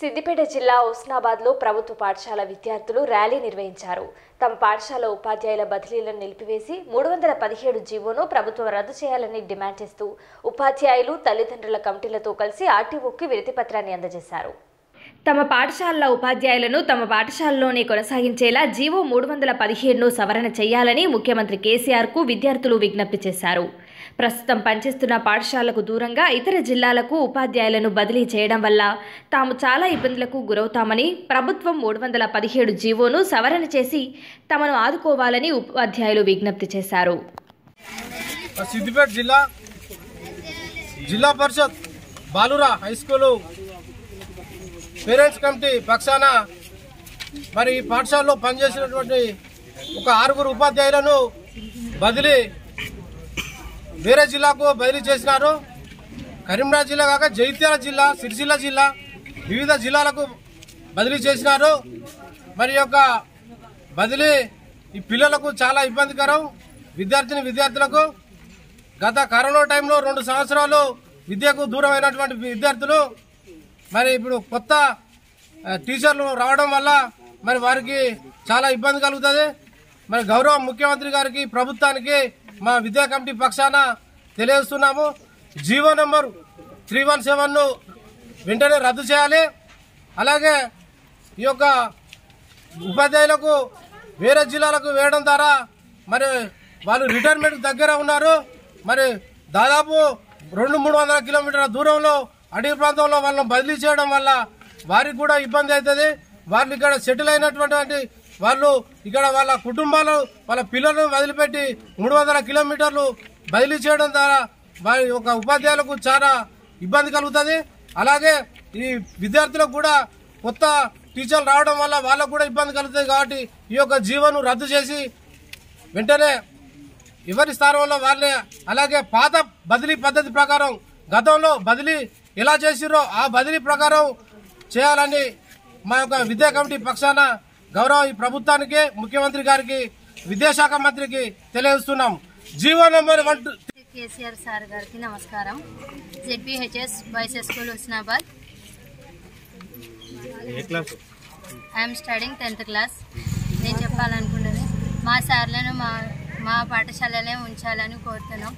సిద్దిపేట జిల్లా హుస్నాబాద్లో ప్రభుత్వ పాఠశాల విద్యార్థులు ర్యాలీ నిర్వహించారు. తమ పాఠశాల ఉపాధ్యాయుల బదిలీలను నిలిపివేసి మూడు వందల పదిహేడు జీవోను ప్రభుత్వం రద్దు చేయాలని డిమాండ్ చేస్తూ ఉపాధ్యాయులు తల్లిదండ్రుల కమిటీలతో కలిసి ఆర్టీఓకి విరతిపత్రాన్ని అందజేశారు. తమ పాఠశాలల ఉపాధ్యాయులను తమ పాఠశాలలోనే కొనసాగించేలా జీవో మూడు వందల పదిహేడును సవరణ చేయాలని ముఖ్యమంత్రి కేసీఆర్కు విద్యార్థులు విజ్ఞప్తి చేశారు. ప్రస్తుతం పనిచేస్తున్న పాఠశాలకు దూరంగా ఇతర జిల్లాలకు ఉపాధ్యాయులను బదిలీ చేయడం వల్ల తాము చాలా ఇబ్బందులకు గురవుతామని ప్రభుత్వం మూడు వందల పదిహేడు జీవోను సవరణ చేసి తమను ఆదుకోవాలని ఉపాధ్యాయులు విజ్ఞప్తి చేశారు. సిద్దిపేట జిల్లా జిల్లా పరిషత్ బాలురా హై స్కూలు పేరెంట్స్ కమిటీ పక్షాన మరి ఈ పాఠశాలలో పనిచేసినటువంటి ఒక ఆరుగురు ఉపాధ్యాయులను బదిలీ వేరే జిల్లాకు బదిలీ చేసినారు. కరీంనగర్ జిల్లా కాక జగిత్యాల జిల్లా సిరిసిల్ల జిల్లా వివిధ జిల్లాలకు బదిలీ చేసినారు. మరి యొక్క బదిలీ ఈ పిల్లలకు చాలా ఇబ్బందికరం. విద్యార్థిని విద్యార్థులకు గత కరోనా టైంలో రెండు సంవత్సరాలు విద్యకు దూరం అయినటువంటి విద్యార్థులు మరి ఇప్పుడు కొత్త టీచర్లు రావడం వల్ల మరి వారికి చాలా ఇబ్బంది కలుగుతుంది. మరి గౌరవ ముఖ్యమంత్రి గారికి ప్రభుత్వానికి మా విద్యా కమిటీ పక్షాన తెలియజేస్తున్నాము. జీవో నెంబర్ త్రీ వన్ సెవెన్ను వెంటనే రద్దు చేయాలి. అలాగే ఈ యొక్క ఉపాధ్యాయులకు వేరే జిల్లాలకు వేయడం ద్వారా మరి వాళ్ళు రిటైర్మెంట్ దగ్గర ఉన్నారు. మరి దాదాపు రెండు మూడు వందల కిలోమీటర్ల దూరంలో అడవి ప్రాంతంలో వాళ్ళని బదిలీ చేయడం వల్ల వారికి కూడా ఇబ్బంది అవుతుంది. వాళ్ళు ఇక్కడ సెటిల్ అయినటువంటి వాళ్ళు ఇక్కడ వాళ్ళ కుటుంబాలు వాళ్ళ పిల్లలను వదిలిపెట్టి మూడు వందల కిలోమీటర్లు బదిలీ చేయడం ద్వారా వారి ఒక ఉపాధ్యాయులకు చాలా ఇబ్బంది కలుగుతుంది. అలాగే ఈ విద్యార్థులకు కూడా కొత్త టీచర్లు రావడం వల్ల వాళ్ళకు కూడా ఇబ్బంది కలుగుతుంది కాబట్టి ఈ యొక్క జీవను రద్దు చేసి వెంటనే ఎవరి స్థానంలో వాళ్ళే అలాగే పాత బదిలీ పద్ధతి ప్రకారం గతంలో బదిలీ ఎలా చేసిరో ఆ బదిలీ ప్రకారం చేయాలని మా యొక్క విద్యా కమిటీ పక్షాన గౌరవ ఈ ప్రభుత్వానికి ముఖ్యమంత్రి గారికి విద్యాశాఖ మంత్రికి తెలియజేస్తున్నాం. GO number one two KCR sir గారికి నమస్కారం. ZPHS boys school Husnabad. I am studying tenth class. నేను చెప్పాలనుకున్నది మా సార్లను మా మా పాఠశాలనే ఉంచాలని కోరుతున్నాం.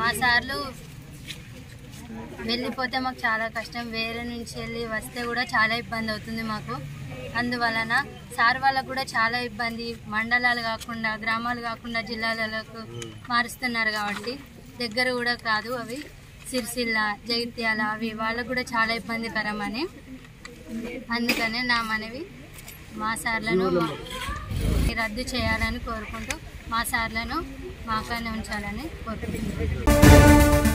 మా సార్లు వెళ్ళిపోతే మాకు చాలా కష్టం. వేరే నుంచి వెళ్ళి వస్తే కూడా చాలా ఇబ్బంది అవుతుంది మాకు. అందువలన సార్ వాళ్ళకు కూడా చాలా ఇబ్బంది మండలాలు కాకుండా గ్రామాలు కాకుండా జిల్లాలకు మారుస్తున్నారు కాబట్టి దగ్గర కూడా కాదు అవి. సిరిసిల్ల జగిత్యాల అవి వాళ్ళకు కూడా చాలా ఇబ్బందికరమని. అందుకనే నా మనవి మా సార్లను మా- రద్దు చేయాలని కోరుకుంటూ మా సార్లను మాకానే ఉంచాలని కోరుకుంటున్నాను.